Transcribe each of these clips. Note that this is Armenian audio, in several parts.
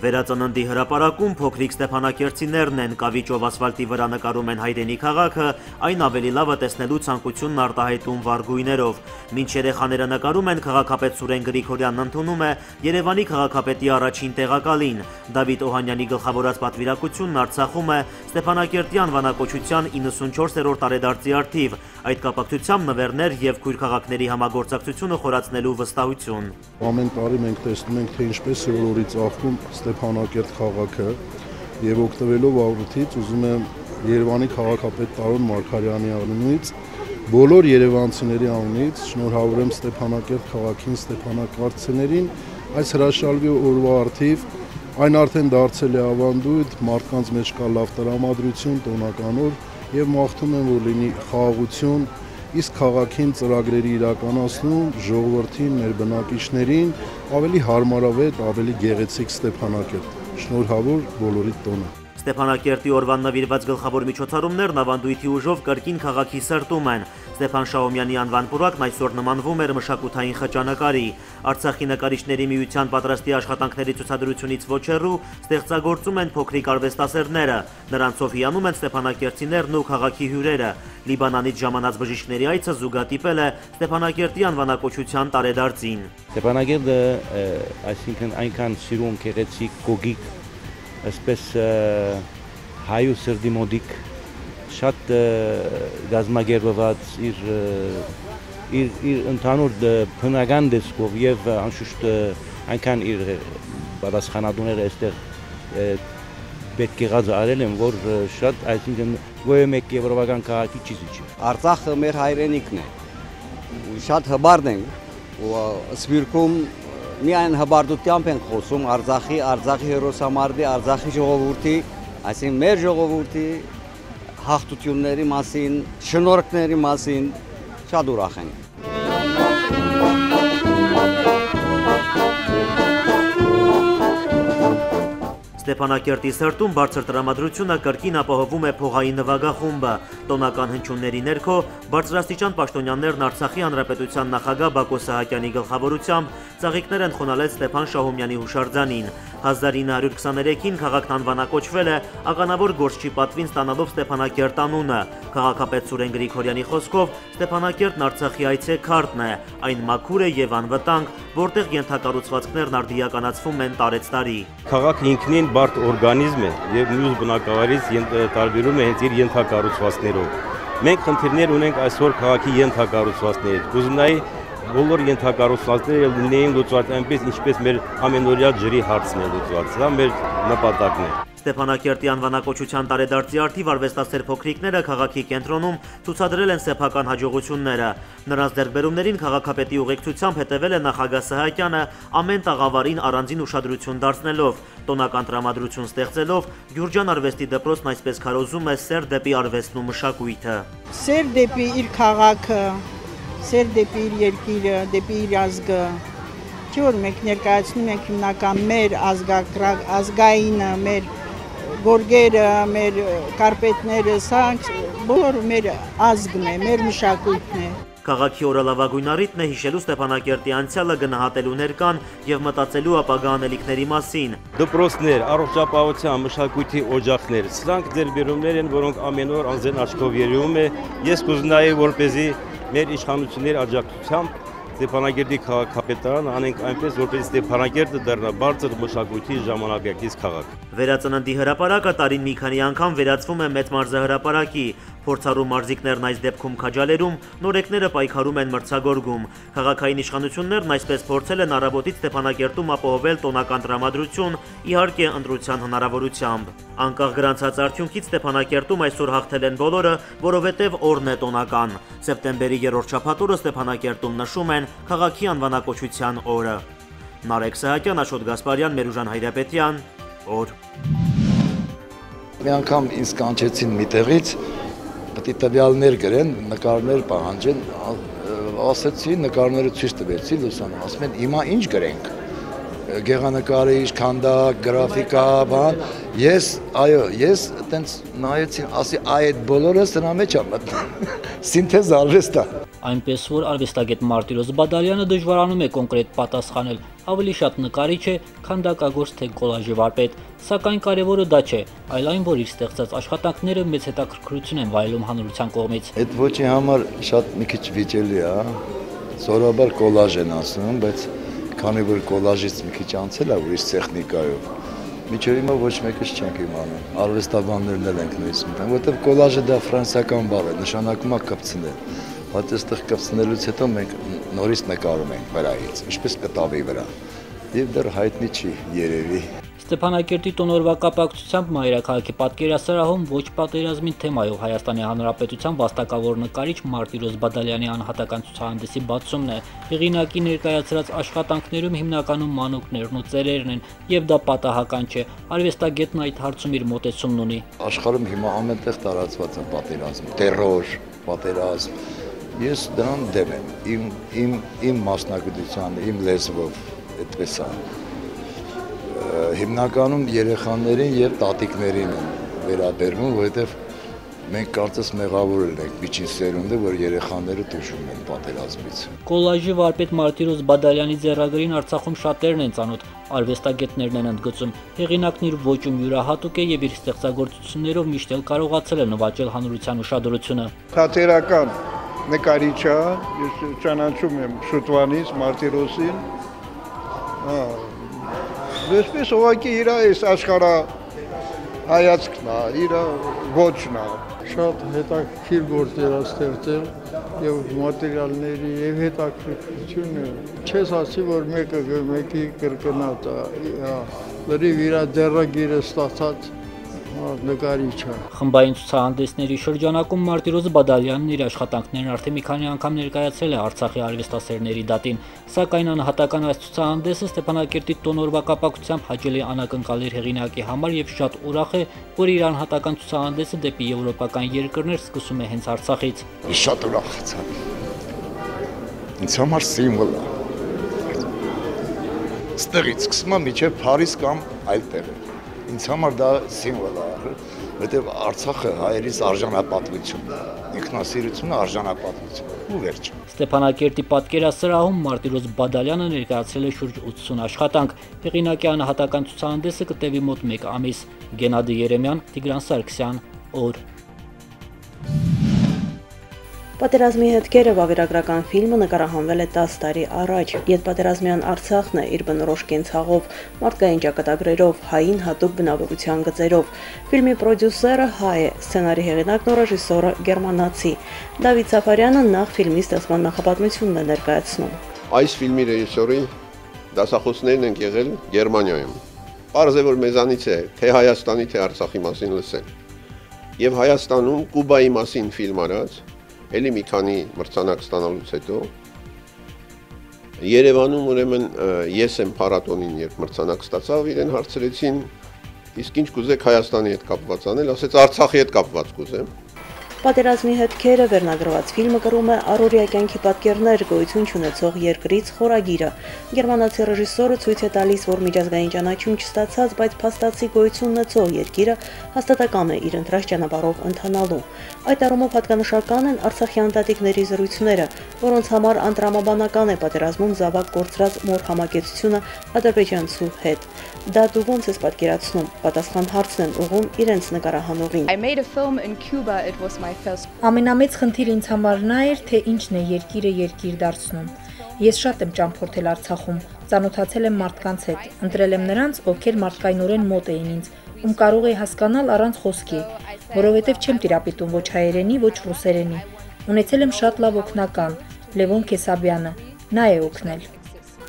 Վերածննդի հրապարակում փոքրիկ Ստեփանակերտցիներն են. Կավիճով ասֆալտի վրա նկարում են հայրենի քաղաքը, այն ավելի լավը տեսնելու ցանկությունն արտահայտում վառ գույներով։ Մինչ երեխաները նկարում են, քաղաքապետ Սուրեն Գրիգորյանն ընդունում է Երևանի քաղաքապետի առաջին տեղակալին։ Դավիթ Օհանյանի գլխավորած պատվիրակությունն Արցախում է Ստեփանակերտի անվանակոչության 94-րդ տարեդարձի արդիվ։ Այդ կապակցությամբ նվերներ եւ քույր քաղաքների համագործակցությունը խորացնելու վստահություն։ Ամեն տարի մենք տեսնում ենք, թե ինչպես է օրորի ծաղկում Ստեփանակերտ քաղաքը եւ օգտվելով առիթից ուզում եմ Երևանի քաղաքապետ Տարոն Մարգարյանի անունից բոլոր երևանցիների անունից շնորհավորեմ Ստեփանակերտ քաղաքին, Ստեփանակարտցիներին այս հրաշալի օրվա արդիվ այն արդեն դարձել է ավանդույթ, մարդկանց մեջ կա լավ տրամադրություն, տոնական օր եւ մաղթում եմ, որ լինի խաղաղություն, իսկ քաղաքին ծրագրերի իրականացնում ժողովրդին, մեր բնակիչներին ավելի հարմարավետ, ավելի գեղեցիկ Ստեփանակերտ։ Շնորհավոր բոլորիդ տոնը։ Ստեփանակերտի օրվան նվիրված գլխավոր միջոցառումներն ավանդույթի ուժով կրկին քաղաքի սրտում են։ Ստեփան Շահոմյանի անվան պուրակն այսօր նմանվում էր մշակութային խճանկարի։ Արցախի նկարիչների միության պատրաստի աշխատանքների ցուցադրությունից ոչ հեռու ստեղծագործում են փոքրիկ արվեստասերները։ Նրանցով հիանում են Ստեփանակերտցիներն ու քաղաքի հյուրերը։ Լիբանանից ժամանած բժիշկների այցը զուգատիպել է Ստեփանակերտի անվանակոչության տարեդարձին։ Ստեփանակերտը, այսինքն այնքան սիրուն, գեղեցիկ, գոգիկ այսպես հայու սրդի մոդիկ շատ գազմագերբված իր իր իր ընդհանուր բնական դեսկով եւ անշուշտ այնքան իր պատասխանատուները այստեղ պետք եղած արել են, որ շատ, այսինքն գոյե մեկ եվրոպական քաղաքի չի զիջի։ Արցախը մեր հայրենիքն է։ շատ հբարդ ենք ու սպիրկում միայն հբարդությամբ են խոսում Արցախի, Արցախի հերոսամարտի, Արցախի ժողովրդի, այսինքն մեր ժողովրդի հաղթությունների մասին, շնորհքների մասին շատ ուրախ ենք։ Ստեփանակերտի սրտում բարձր տրամադրությունը կրկին ապահովում է փողային նվագախումբը։ Տոնական հնչյունների ներքո բարձրաստիճան պաշտոնյաներն Արցախի հանրապետության նախագահ Բակո Սահակյանի գլխավորությամբ ծաղիկներ են խոնալել Ստեփան Շահումյանի հուշարձանին։ 1923-ին քաղաքն անվանակոչվել է ականավոր գործչի պատվին ստանալով Ստեփանակերտ անունը։ Քաղաքապետ Սուրեն Գրիգորյանի խոսքով Ստեփանակերտն Արցախի այցեքարտն է, այն մաքուր է եւ անվտանգ, որտեղ ենթակառուցվածքներն արդիականացվում են տարեց տարի։ Քաղաքը ինքնին բարդ օրգանիզմ է եւ մյուս բնակավարից տարբերում է հենց իր ենթակառուցվածքներով։ Մենք խնդիրներ ունենք այսօր քաղաքի ենթակառուցվածքների։ Կուզնայի բոլոր ենթակառուցվածքները լինեին լուծված այնպես, ինչպես մեր ամենօրյա ջրի հարցն է լուծված։ Դա մեր նպատակն է։ Ստեփանակերտի անվանակոչության տարեդարձի արդիվ արվեստասեր փոքրիկները քաղաքի կենտրոնում ցուցադրել են սեփական հաջողությունները։ Նրանց ձեռքբերումներին քաղաքապետի ուղեկցությամբ հետևել է նախագահ Սահակյանը ամեն տաղավարին առանձին ուշադրություն դարձնելով, տոնական տրամադրություն ստեղծելով Գյուրջան արվեստի դպրոցն այսպես քարոզում է սեր դեպի արվեստն ու մշակույթը։ Սեր դեպի իր քաղաքը, սեր դեպի իր երկիրը, դեպի իր ազգը, Չէ որ մենք ներկայացնում ենք հիմնական մեր ազգայինը, մեր գորգերը, մեր կարպետները, սա բոլորը մեր ազգն է, մեր մշակույթն է։ Քաղաքի օրը լավագույն առիթն է հիշելու Ստեփանակերտի անցյալը գնահատելու ներկան եւ մտածելու ապագա անելիքների մասին։ Դպրոցներ, առողջապահության, մշակույթի օջախներ, սրանք ձեռբերումներ են, որոնք ամեն օր անձեն աչքով երևում է։ Ես կուզենայի, որպեսզի մեր իշխանությունների աջակցությամբ Ստեփանագերտի քաղաքապետարանը անենք այնպես, որպես Ստեփանագերտը դառնա բարձր մշակույթի ժամանակակից քաղաք։ Վերածննդի հրապարակը տարին մի քանի անգամ վերածվում է մեծ մարզահրապարակի, Փորձառու մարզիկներն այս դեպքում քաջալերում, նորեկները պայքարում են մրցակցորգում։ Քաղաքային իշխանություններն այսպես փորձել են առավոտից Ստեփանակերտում ապահովել տոնական տրամադրություն, իհարկե ընտրության հնարավորությամբ։ Անկախ գրանցած արդյունքից Ստեփանակերտում այսօր հաղթել են բոլորը, որովհետև օրն է տոնական։ Սեպտեմբերի 3-րդ շաբաթօրը Ստեփանակերտում նշում են քաղաքի անվանակոչության օրը։ Նարեկ Սահակյան, Աշոտ Գասպարյան, Մերուժան Հայրապետյան, օր։ Մի անգամ ինձ կանչեցին մի տեղից, պետք է տվյալներ գրեն, նկարներ պահանջեն, ասեցի, նկարները ցույց տվեցի լուսանը, ասում են հիմա ինչ գրենք գեղանկարիչ, քանդակ, գրաֆիկա, բան։ Ես, այո, ես այտենց նայեցի, ասի այդ բոլորը սրա մեջ է մտնում։ Սինթեզ արվեստա։ Այնպես որ արվեստագետ Մարտիրոս Բադալյանը դժվարանում է կոնկրետ պատասխանել, ավելի շատ նկարիչ է, քան դակագործ թե կոլաժի վարպետ, սակայն կարևորը դա չէ, այլ այն, որ իր ստեղծած աշխատանքները մեծ հետաքրքրություն են վայելում հանրության կողմից։ Այդ ոչի համար շատ մի քիչ վիճելի է, սովորաբար կոլաժ են ասում, բայց քանի որ կոլաժից մի քիչ անցել է ուրիշ տեխնիկայով, Միջև հիմա ոչ մեկս չենք իմանում։ Արվեստաբաններն էլ ենք նույնիսկ մտան, որովհետև կոլաժը դա ֆրանսիական բառ է, նշանակում է կպցնել։ Բայց այստեղ կպցնելուց հետո մենք նորից նկարում ենք վրայից, ինչպես կտավի վրա։ Եվ դեռ հայտնի չի երևի։ Ստեփանակերտի տոնորվա կապակցությամբ Մայրաքաղաքի պատկերասրահում ոչ պատերազմին թեմայով Հայաստանի Հանրապետության վաստակավոր նկարիչ Մարտիրոս Բադալյանի անհատական ցուցահանդեսի բացումն է։ Հեղինակի ներկայացրած աշխատանքներում հիմնականում մանուկներն ու ծերերն են, եւ դա պատահական չէ։ Արվեստագետն այդ հարցում իր մոտեցումն ունի։ Աշխարհում հիմա ամենտեղ տարածված է պատերազմ, terror, պատերազմ։ Ես դրան դեմ եմ։ Իմ իմ իմ մասնագիտության, իմ լեզվով այդպես է հիմնականում երեխաներին եւ տատիկներին են վերաբերվում, որովհետեւ մենք կարծես մեղավոր ենք միջին սերունդը, որ երեխաները դժում են պատերազմից։ Կոլաժի վարպետ Մարտիրոս Բադալյանի ձեռագրին Արցախում շատերն են ծանոթ, արվեստագետներն են ընդգծում։ Հեղինակն իր ոճում յուրահատուկ է եւ իր ստեղծագործություններով միշտ էլ կարողացել է նվաճել հանրության ուշադրությունը։ Թատերական նկարիչա, ես ճանաչում եմ Շուտվանից Մարտիրոսին։ Հա, Այսպես ուղղակի իր այս աշխարհա հայացքն է, իր ոչն է։ Շատ հետաքրքիր գործեր է ստեղծել եւ մատերիալների եւ հետաքրքրությունը չես ասի որ մեկը մեկի կրկնած է լրիվ իր դերագիրը ստացած նկարիչը։ Խմբային ցուցահանդեսների շրջանակում Մարտիրոս Բադալյանն իր աշխատանքներն արդեն մի քանի անգամ ներկայացրել է Արցախի արվեստասերների դատին, սակայն անհատական այս ցուցահանդեսը Ստեփանակերտի տոնորվա կապակցությամբ հաճելի անակնկալ էր հեղինակի համար եւ շատ ուրախ է, որ իր անհատական ցուցահանդեսը դեպի եվրոպական երկրներ սկսում է հենց Արցախից։ շատ ուրախացա։ Ինձ համար սիմվոլ է։ Ստեղից սկսում եմ միջև Փարիզ կամ այլ տեղեր ինձ համար դա սիմվոլ է, որովհետև Արցախը հայերից արժանապատվություն է, ինքնասիրությունը արժանապատվություն ու վերջ։ Ստեփանակերտի պատկերասրահում Մարտիրոս Բադալյանը ներկայացրել է շուրջ 80 աշխատանք։ Հեղինակի անհատական ցուցահանդեսը կտևի մոտ 1 ամիս։ Գենադի Երեմյան, Տիգրան Սարգսյան, օր Պատերազմի հետքերը վավերագրական ֆիլմը նկարահանվել է 10 տարի առաջ։ Ետպատերազմյան Արցախն է իր բնորոշ կենցաղով, մարդկային ճակատագրերով, հային հատուկ բնավորության գծերով։ Ֆիլմի պրոդյուսերը հայ է, սցենարի հեղինակն ու ռեժիսորը գերմանացի։ Դավիթ Սաֆարյանը նախ ֆիլմի ստեղծման նախապատմությունն է ներկայացնում։ Այս ֆիլմի ռեժիսորի դասախոսներն են եղել Գերմանիայում։ Պարզ է որ մեզանից է թե Հայաստանի, թե Արցախի մասին լսել։ Եվ Հայաստանում Կուբայի մասին ֆիլմ արած Էլի մի քանի մրցանակ ստանալուց հետո Երևանում ուրեմն ես եմ փառատոնին, երբ մրցանակ ստացավ, իրեն հարցրեցին, իսկ ինչ կուզեք Հայաստանի հետ կապված անել, ասեց Արցախի հետ կապված կուզեմ։ Պատերազմի հետքերը վերնագրված ֆիլմը կրում է առօրյա կյանքի պատկերներ գոյություն ունեցող երկրից խորագիրը։ Գերմանացի ռեժիսորը ցույց է տալիս, որ միջազգային ճանաչում չստացած, բայց փաստացի գոյություն ունեցող երկիրը հաստատակամ է իր ընտրած ճանապարհով ընթանալու։ Այդ առումով հատկանշական են Արցախյան տատիկների զրույցները, որոնց համար անդրամաբանական է պատերազմում զավակ կորցրած մոր համակեցությունը ադրբեջանցու հետ։ Դա դու ոնց ես պատկերացնում։ Պատասխան հարցն են ուղում իրենց նկարահանողին։ I made a film in Cuba. It was my. Ամենամեծ խնդիր ինձ համար նա էր, թե ինչն է երկիրը երկիր դարձնում։ Ես շատ եմ ճամփորդել Արցախում, ծանոթացել եմ մարդկանց հետ, ընտրել եմ նրանց, ովքեր մարդկայնորեն մոտ էին ինձ, ում կարող էի հասկանալ առանց խոսքի, որովհետև չեմ տիրապետում ոչ հայերենի, ոչ ռուսերենի։ Ունեցել եմ շատ լավ օգնական Լևոն Քեսաբյանը։ Նա է օգնել։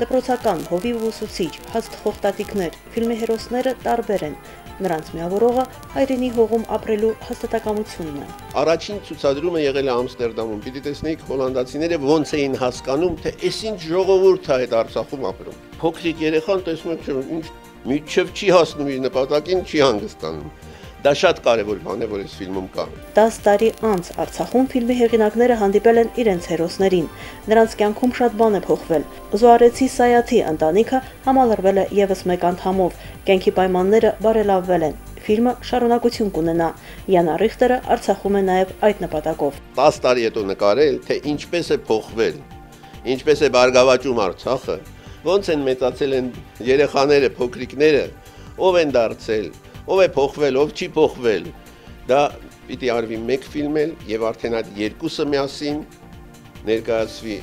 Դպրոցական, հովիվ ուսուցիչ, հաստ խոխտատիկներ, ֆիլմի հերոսները տարբեր են։ Նրանց միավորողը հայրենի հողում ապրելու հաստատակամությունն է։ Առաջին ցուցադրումը եղել է Ամստերդամում։ Պիտի տեսնեիք հոլանդացիները ոնց էին հասկանում, թե այսինչ ժողովուրդ է այդ Արցախում ապրում։ Փոքրիկ երեխան տեսնում է, ինչ միջև չի հասնում իր նպատակին, չի հանգստանում։ Դա շատ կարևոր բան է, որ այս ֆիլմում կա։ 10 տարի անց Արցախում ֆիլմի հեղինակները հանդիպել են իրենց հերոսներին։ Նրանց կյանքում շատ բան է փոխվել։ Զոարեցի Սայաթի ընտանիքը համալրվել է եւս մեկ անդամով։ Կյանքի պայմանները բարելավվել են։ Ֆիլմը շարունակություն կունենա։ Յանա Ռիխտերը Արցախում է նաև այդ նպատակով։ 10 տարի հետո նկարել, թե ինչպես է փոխվել, ինչպես է բարգավաճում Արցախը, ոնց են մեծացել են երեխաները, փոքրիկները, ով են դարձել, ով է փոխվել, ով չի փոխվել։ Դա պիտի արվի մեկ ֆիլմել եւ արդեն այդ երկուսը միասին ներկայացվի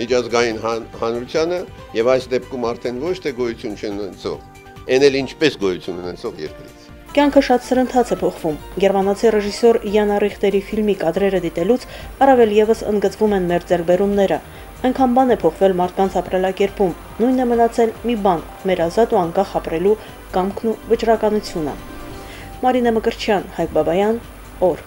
միջազգային հան, հանրությանը եւ այս դեպքում արդեն ոչ թե գոյություն չունեցող, այն էլ ինչպես գոյություն ունեցող երկրից։ Կյանքը շատ սրընթաց է փոխվում։ Գերմանացի ռեժիսոր Յանա Ռիխտերի ֆիլմի կադրերը դիտելուց առավել եւս ընդգծվում են մեր ձեռբերումները։ Այնքան բան է փոխվել մարդկանց ապրելակերպում։ Նույնն է մնացել մի բան՝ մեր ազատ ու անկախ ապրելու կամքն ու վճռականությունը։ Մարինե Մկրտչյան, Հայկ Բաբայան, օր